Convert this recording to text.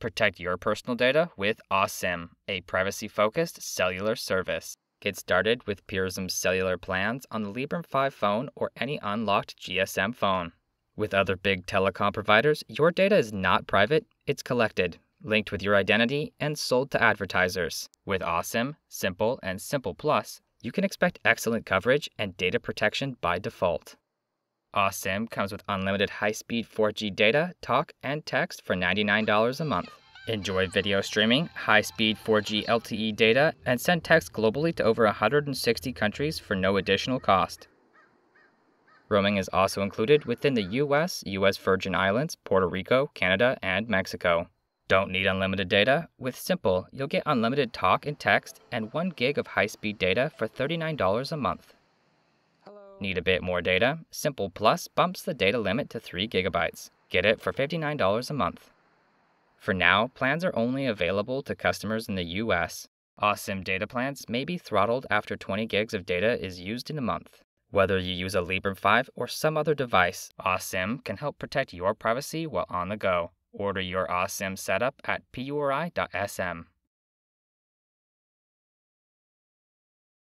Protect your personal data with AweSIM, a privacy focused cellular service. Get started with Purism's cellular plans on the Librem 5 phone or any unlocked GSM phone. With other big telecom providers, your data is not private, it's collected, linked with your identity, and sold to advertisers. With AweSIM, Simple, and Simple Plus, you can expect excellent coverage and data protection by default. AweSIM comes with unlimited high speed 4G data, talk, and text for $99 a month. Enjoy video streaming, high speed 4G LTE data, and send text globally to over 160 countries for no additional cost. Roaming is also included within the US, US Virgin Islands, Puerto Rico, Canada, and Mexico. Don't need unlimited data? With Simple, you'll get unlimited talk and text and 1 gig of high speed data for $39 a month. Need a bit more data? Simple Plus bumps the data limit to 3 gigabytes. Get it for $59 a month. For now, plans are only available to customers in the US. AweSIM data plans may be throttled after 20 gigs of data is used in a month. Whether you use a Librem 5 or some other device, AweSIM can help protect your privacy while on the go. Order your AweSIM setup at puri.sm.